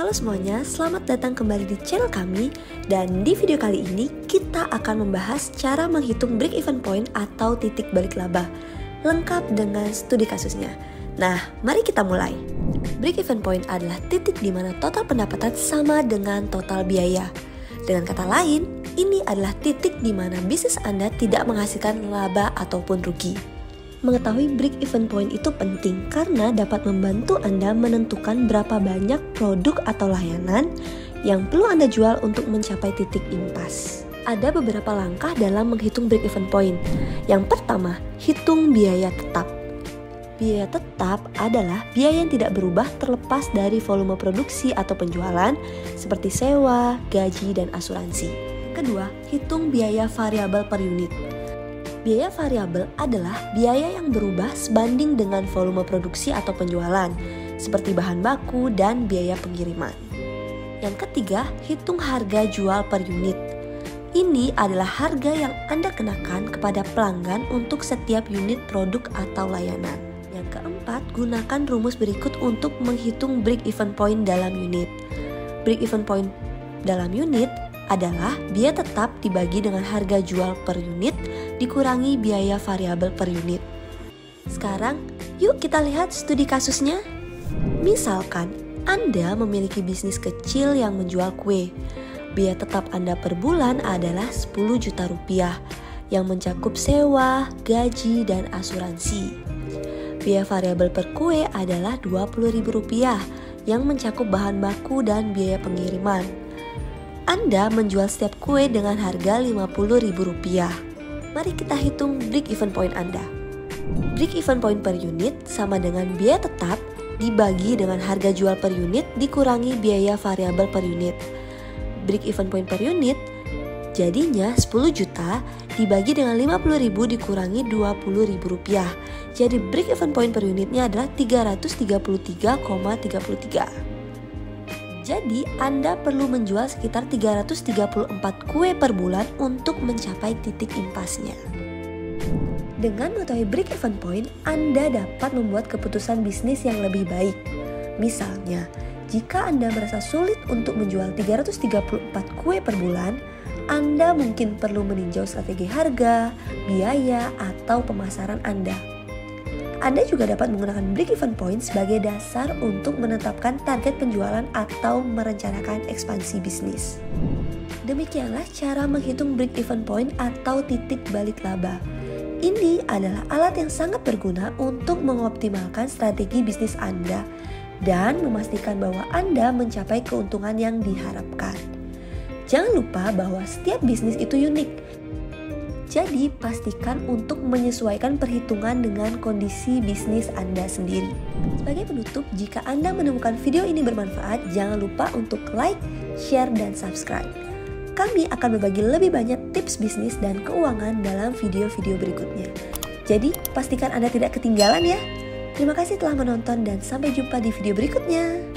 Halo semuanya, selamat datang kembali di channel kami. Dan di video kali ini kita akan membahas cara menghitung break even point atau titik balik laba. Lengkap dengan studi kasusnya. Nah, mari kita mulai. Break even point adalah titik di mana total pendapatan sama dengan total biaya. Dengan kata lain, ini adalah titik di mana bisnis Anda tidak menghasilkan laba ataupun rugi Mengetahui break even point itu penting karena dapat membantu Anda menentukan berapa banyak produk atau layanan yang perlu Anda jual untuk mencapai titik impas. Ada beberapa langkah dalam menghitung break even point. Yang pertama, hitung biaya tetap. Biaya tetap adalah biaya yang tidak berubah terlepas dari volume produksi atau penjualan seperti sewa, gaji, dan asuransi. Kedua, hitung biaya variabel per unit. Biaya variabel adalah biaya yang berubah sebanding dengan volume produksi atau penjualan, seperti bahan baku dan biaya pengiriman. Yang ketiga, hitung harga jual per unit. Ini adalah harga yang Anda kenakan kepada pelanggan untuk setiap unit produk atau layanan. Yang keempat, gunakan rumus berikut untuk menghitung break even point dalam unit. Break even point dalam unit adalah biaya tetap dibagi dengan harga jual per unit dikurangi biaya variabel per unit. Sekarang, yuk kita lihat studi kasusnya. Misalkan, Anda memiliki bisnis kecil yang menjual kue. Biaya tetap Anda per bulan adalah 10 juta rupiah yang mencakup sewa, gaji, dan asuransi. Biaya variabel per kue adalah 20 ribu rupiah yang mencakup bahan baku dan biaya pengiriman. Anda menjual setiap kue dengan harga Rp50.000. Mari kita hitung break even point Anda. Break even point per unit sama dengan biaya tetap dibagi dengan harga jual per unit dikurangi biaya variabel per unit. Break even point per unit jadinya 10 juta dibagi dengan 50.000 dikurangi 20.000 rupiah. Jadi break even point per unitnya adalah 333,33. Jadi, Anda perlu menjual sekitar 334 kue per bulan untuk mencapai titik impasnya. Dengan mengetahui break even point, Anda dapat membuat keputusan bisnis yang lebih baik. Misalnya, jika Anda merasa sulit untuk menjual 334 kue per bulan, Anda mungkin perlu meninjau strategi harga, biaya, atau pemasaran Anda. Anda juga dapat menggunakan break even point sebagai dasar untuk menetapkan target penjualan atau merencanakan ekspansi bisnis. Demikianlah cara menghitung break even point atau titik balik laba. Ini adalah alat yang sangat berguna untuk mengoptimalkan strategi bisnis Anda dan memastikan bahwa Anda mencapai keuntungan yang diharapkan. Jangan lupa bahwa setiap bisnis itu unik jadi, pastikan untuk menyesuaikan perhitungan dengan kondisi bisnis Anda sendiri. Sebagai penutup, jika Anda menemukan video ini bermanfaat, jangan lupa untuk like, share, dan subscribe. Kami akan berbagi lebih banyak tips bisnis dan keuangan dalam video-video berikutnya. Jadi, pastikan Anda tidak ketinggalan ya. Terima kasih telah menonton dan sampai jumpa di video berikutnya.